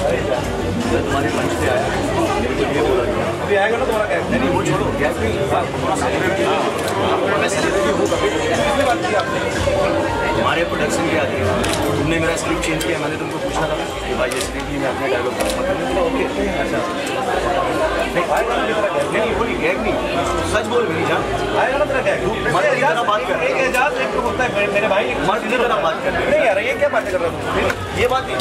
तुम्हारे मंच पे आया मेरे को ये बोला गया अभी आएगा ना तुम्हारा कैश नहीं नहीं वो छोड़ो गैस नहीं हाँ, थोड़ा सेलिब्रिटी हूँ कितनी बात की आपने हमारे प्रोडक्शन के आगे तुमने मेरा स्क्रिप्ट चेंज किया मैंने तुमको पूछा था कि भाई ये स्क्रिप्ट में अपने डायलॉग ओके अच्छा। नहीं बोली गैग नहीं। सच बोल मेरी जान। आएगा ना तेरा तरह बात कर। एक एक तो होता है मेरे- भाई एक मर्द की बात कर रहे नहीं यार ये क्या बातें कर रहा हूँ। ये बात नहीं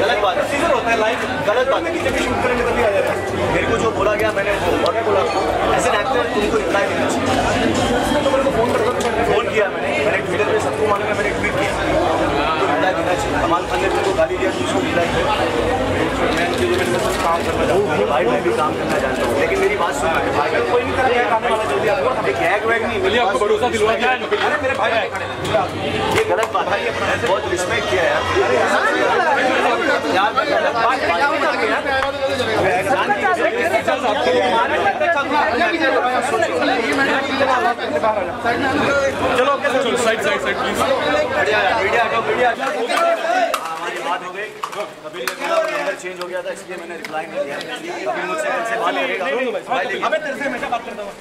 गलत बात है। सीज़न होता है लाइफ गलत बात है। भी शूट करेंगे तभी आ जाएगा मेरे को जो बोला गया मैंने वो और बोला। ऐसे एक्टर तुमको रिप्लाई देना चाहिए तो मेरे को फ़ोन कर दो फ़ोन किया मैंने मैंने ट्विटर पे सबको मालूम है मैंने ट्वीट किया रिप्लाई देना चाहिए कमाल खान ने तुमको गाली दिया तुझको रिप्लाई किया मैं तुझे मेरे साथ काम करना चाहता हूँ भाई मैं भी काम करना जानता हूँ लेकिन मेरी बात सुन भाई कोई नहीं करेगा आने वाला जल्दी आपको मेरी आपको भरोसा दिलवा दिया। अरे मेरे भाई हैं। ये गलत बात है बहुत रिस्पेक्ट किया यार यार। मैं गलत बात चलो okay sir side side side please media media हाँ, बात हो गई कपिल नंबर चेंज हो गया था इसलिए मैंने रिप्लाई नहीं दिया। कपिल मुझसे कल से बात करेगा भाई अबे तेरे से हमेशा बात करता हूँ।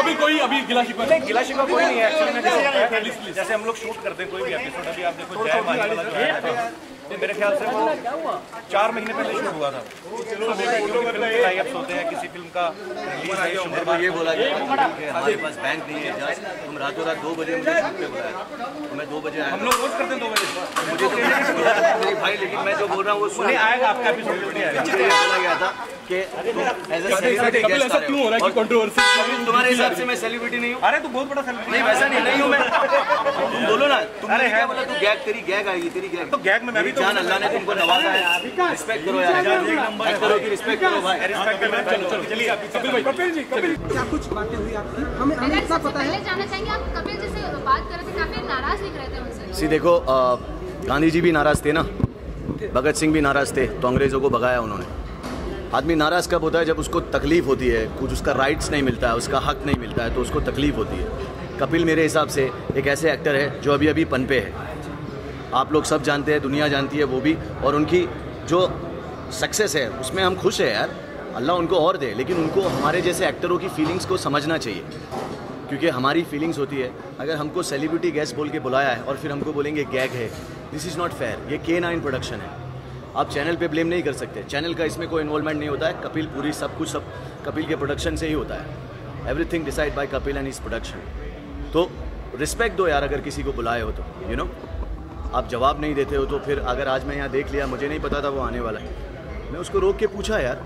कभी कोई अभी गिला शिकवा नहीं गिला शिकवा कोई नहीं है एक्चुअली मैं जैसे हम लोग शूट करते हैं कोई भी एपिसोड अभी आप देखो जय माता वाला है तो मेरे ख्याल से वो चार महीने पहले शुरू हुआ था। तो के टाइप्स होते हैं किसी फ़िल्म का रिलीज़ ये बोला गया हमारे पास बैंक नहीं है जज तुम रातों रात दो बजे मुझे शूट पे बुलाया। तो मैं दो बजे आया। हम लोग रोज करते हैं दो बजे। मुझे तो भाई लेकिन मैं जो बोल रहा हूँ वो सुने आएगा आपका एपिसोड ये बोला गया था कि तुम एज ऐसा क्यों हो रहा है कि कंट्रोवर्सी तुम्हारे हिसाब से मैं सेलिब्रिटी नहीं हूँ। अरे तू बहुत बड़ा सेलिब्रिटी नहीं वैसा नहीं नहीं हूँ मैं। तुम बोलो ना तुम अरे क्या है। बोला? तू गैग तेरी गैग आएगी तेरी गैग तो गैग में मैं भी तो जान अल्लाह ने तुमको नवाजा है। रिस्पेक्ट करो यार। एक्टरों की रिस्पेक्ट करो भाई। रिस्पेक्ट करना चलो चलो चलिए कपिल भाई। कपिल जी कपिल क्या कुछ बातें हुई आपकी? हमें हमें इतना पता है। पहले जानना चाहेंगे आप कपिल जी से बात कर रहे थे काफ़ी नाराज़ दिख रहे थे उनसे। सी देखो गांधी जी भी नाराज़ थे ना? भगत सिंह भी नाराज़ थे तो अंग्रेज़ों को भगाया उन्होंने। आदमी नाराज़ कब होता है जब उसको तकलीफ़ होती है? कुछ उसका राइट्स नहीं मिलता है उसका हक नहीं मिलता है तो उसको तकलीफ़ होती है। कपिल मेरे हिसाब से एक ऐसे एक्टर है जो अभी अभी पनपे है। आप लोग सब जानते हैं, दुनिया जानती है वो भी, और उनकी जो सक्सेस है, उसमें हम खुश हैं यार। अल्लाह उनको और दे, लेकिन उनको हमारे जैसे एक्टरों की फीलिंग्स को समझना चाहिए। क्योंकि हमारी फीलिंग्स होती है, अगर हमको सेलिब्रिटी गेस्ट बोल के बुलाया है, और फिर हमको बोलेंगे, गैग है। दिस इज़ नॉट फेयर ये के नाइन प्रोडक्शन है। आप चैनल पे ब्लेम नहीं कर सकते। चैनल का इसमें कोई इन्वॉल्वमेंट नहीं होता है। कपिल पूरी सब कुछ सब कपिल के प्रोडक्शन से ही होता है। Everything decide by Kapil and इस प्रोडक्शन तो रिस्पेक्ट दो यार अगर किसी को बुलाए हो तो यू you नो know? आप जवाब नहीं देते हो तो फिर अगर आज मैं यहाँ देख लिया, मुझे नहीं पता था वो आने वाला है। मैं उसको रोक के पूछा यार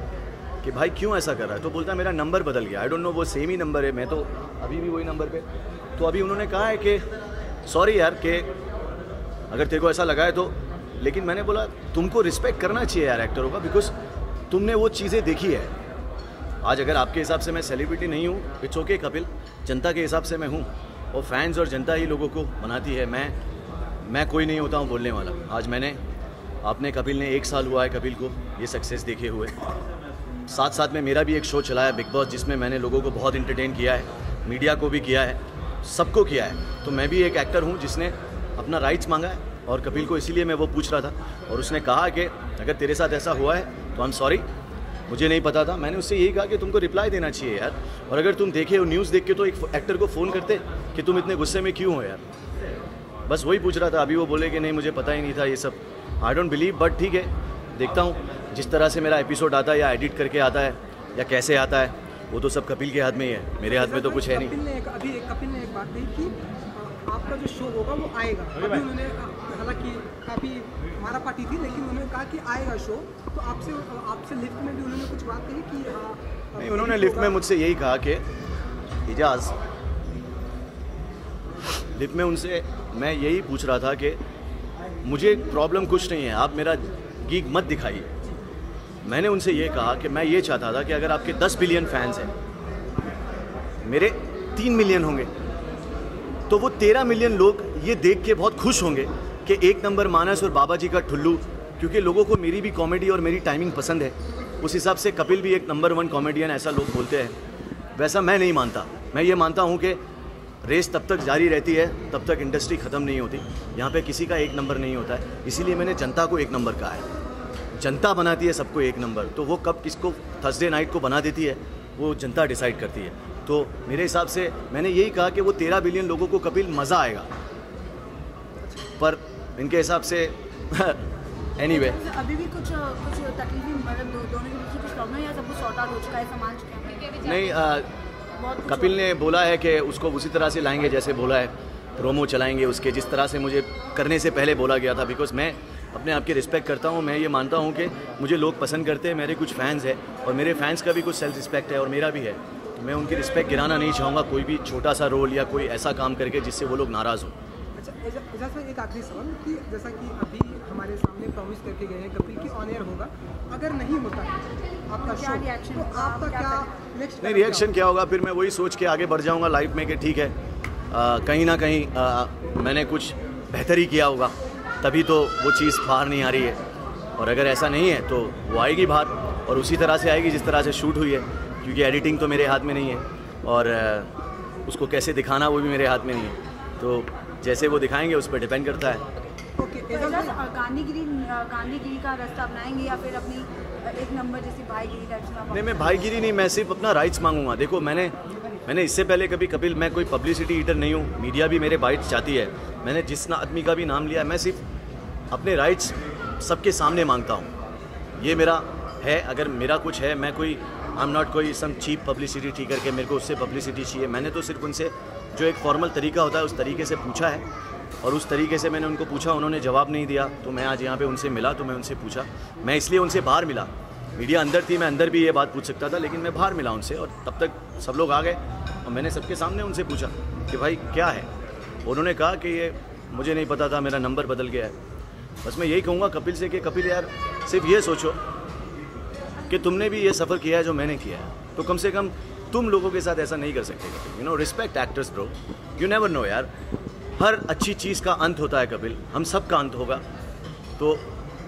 कि भाई क्यों ऐसा कर रहा है? तो बोलता है, मेरा नंबर बदल गया। आई डोंट नो वो सेम ही नंबर है। मैं तो अभी भी वही नंबर पे तो अभी उन्होंने कहा है कि सॉरी यार कि अगर तेरे को ऐसा लगा है तो लेकिन मैंने बोला, तुमको रिस्पेक्ट करना चाहिए यार एक्टरों का बिकॉज़ तुमने वो चीज़ें देखी है। आज अगर आपके हिसाब से मैं सेलिब्रिटी नहीं हूँ इट्स ओके कपिल, जनता के हिसाब से मैं हूँ, और फैंस और जनता ही लोगों को बनाती है। मैं मैं कोई नहीं होता हूँ बोलने वाला। आज मैंने, आपने कपिल ने एक साल हुआ है कपिल को ये सक्सेस देखे हुए। साथ साथ में मेरा भी एक शो चला है बिग बॉस, जिसमें मैंने लोगों को बहुत इंटरटेन किया है मीडिया को भी किया है, सबको किया है। तो मैं भी एक एक्टर हूँ जिसने अपना राइट्स मांगा है। और कपिल को इसीलिए मैं वो पूछ रहा था। और उसने कहा कि, अगर तेरे साथ ऐसा हुआ है तो आई एम सॉरी मुझे नहीं पता था। मैंने उससे यही कहा कि, तुमको रिप्लाई देना चाहिए यार। और अगर तुम देखे हो न्यूज़ देख के तो एक एक्टर को फ़ोन करते कि तुम इतने गुस्से में क्यों हो यार? बस वही पूछ रहा था। अभी वो बोले कि, नहीं, मुझे पता ही नहीं था ये सब। आई डोंट बिलीव बट ठीक है, देखता हूँ। जिस तरह से मेरा एपिसोड आता है या एडिट करके आता है या कैसे आता है वो तो सब कपिल के हाथ में ही है। मेरे हाथ में तो कुछ है नहीं। कपिल ने एक अभी एक कपिल ने एक बात कही कि आपका जो शो होगा वो आएगा। अभी उन्होंने हालाँकि काफ़ी मारा पाटी थी लेकिन उन्होंने कहा कि आएगा शो तो आपसे आपसे लिफ्ट में भी उन्होंने कुछ बात कही कि अ, नहीं उन्होंने लिफ्ट में मुझसे यही कहा कि इजाज। लिफ्ट में उनसे मैं यही पूछ रहा था कि मुझे प्रॉब्लम कुछ नहीं है। आप मेरा गीक मत दिखाइए। मैंने उनसे ये कहा कि मैं ये चाहता था कि अगर आपके 10 बिलियन फैंस हैं, मेरे 3 मिलियन होंगे तो वो 13 मिलियन लोग ये देख के बहुत खुश होंगे कि एक नंबर मानस और बाबा जी का ठुल्लू, क्योंकि लोगों को मेरी भी कॉमेडी और मेरी टाइमिंग पसंद है। उस हिसाब से कपिल भी एक नंबर वन कॉमेडियन ऐसा लोग बोलते हैं। वैसा मैं नहीं मानता। मैं ये मानता हूँ कि रेस तब तक जारी रहती है, तब तक इंडस्ट्री ख़त्म नहीं होती। यहाँ पे किसी का एक नंबर नहीं होता है। इसीलिए मैंने जनता को एक नंबर कहा है। जनता बनाती है सबको एक नंबर। तो वो कब किसको थर्सडे नाइट को बना देती है वो जनता डिसाइड करती है। तो मेरे हिसाब से मैंने यही कहा कि वो तेरह बिलियन लोगों को कपिल मज़ा आएगा। पर इनके हिसाब से एनीवे तो अभी भी कुछ कुछ तकलीफें मतलब दोनों के बीच कुछ प्रॉब्लम या सब कुछ सॉर्ट आउट हो चुका है संभाल चुके हैं? क्योंकि अभी नहीं आ, कपिल ने बोला है कि उसको उसी तरह से लाएँगे जैसे बोला है प्रोमो चलाएँगे उसके जिस तरह से मुझे करने से पहले बोला गया था बिकॉज़ मैं अपने आप की रिस्पेक्ट करता हूँ मैं ये मानता हूँ कि मुझे लोग पसंद करते हैं मेरे कुछ फैंस हैं और मेरे फैंस का भी कुछ सेल्फ रिस्पेक्ट है और मेरा भी है। तो मैं उनकी रिस्पेक्ट गिराना नहीं चाहूँगा कोई भी छोटा सा रोल या कोई ऐसा काम करके जिससे वो लोग नाराज़ हों। अच्छा एजा- एजाज भाई एक आखिरी सवाल कि जैसा कि अभी हमारे सामने प्रॉमिस करके गए हैं कपिल की ऑन एयर होगा अगर नहीं होता आपका शो तो आपका क्या क्या नेक्स्ट नहीं रिएक्शन क्या होगा? फिर मैं वही सोच के आगे बढ़ जाऊँगा लाइफ में कि ठीक है कहीं ना कहीं मैंने कुछ बेहतर ही किया होगा। तभी तो वो चीज़ बाहर नहीं आ रही है। और अगर ऐसा नहीं है तो वो आएगी बाहर और उसी तरह से आएगी जिस तरह से शूट हुई है क्योंकि एडिटिंग तो मेरे हाथ में नहीं है और उसको कैसे दिखाना वो भी मेरे हाथ में नहीं है। तो जैसे वो दिखाएँगे उस पर डिपेंड करता है। ओके तो गांधीगिरी गांधीगिरी का रास्ता अपनाएँगे या फिर अपनी एक नंबर जैसे भाईगिरी नहीं मैं भाईगिरी नहीं मैं सिर्फ़ अपना राइट्स मांगूँगा। देखो मैंने मैंने इससे पहले कभी कपिल मैं कोई पब्लिसिटी ईटर नहीं हूँ। मीडिया भी मेरे बाइट्स चाहती है। मैंने जिस आदमी का भी नाम लिया मैं सिर्फ़ अपने राइट्स सबके सामने माँगता हूँ। ये मेरा है, अगर मेरा कुछ है, मैं कोई आई एम नॉट कोई सम चीप पब्लिसिटी ठीक करके मेरे को उससे पब्लिसिटी चाहिए। मैंने तो सिर्फ़ उनसे जो एक फॉर्मल तरीका होता है, उस तरीके से पूछा है। और उस तरीके से मैंने उनको पूछा, उन्होंने जवाब नहीं दिया। तो मैं आज यहाँ पे उनसे मिला तो मैं उनसे पूछा। मैं इसलिए उनसे बाहर मिला। मीडिया अंदर थी, मैं अंदर भी ये बात पूछ सकता था, लेकिन मैं बाहर मिला उनसे और तब तक सब लोग आ गए। और मैंने सबके सामने उनसे पूछा कि भाई, क्या है? उन्होंने कहा कि ये, मुझे नहीं पता था, मेरा नंबर बदल गया है। बस मैं यही कहूँगा कपिल से कि कपिल यार सिर्फ़ ये सोचो कि तुमने भी ये सफ़र किया है जो मैंने किया है। तो कम से कम तुम लोगों के साथ ऐसा नहीं कर सकते you know respect actors bro you never know यार। हर अच्छी चीज़ का अंत होता है कपिल। हम सब का अंत होगा। तो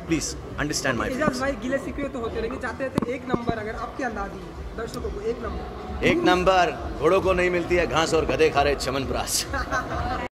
प्लीज़ अंडरस्टैंड माई भाई गिले तो होते रहेंगे। चाहते थे एक नंबर अगर आपके अंदाज दर्शकों को एक नंबर। एक नंबर घोड़ों को नहीं मिलती है घास और गधे खा रहे चमन प्रास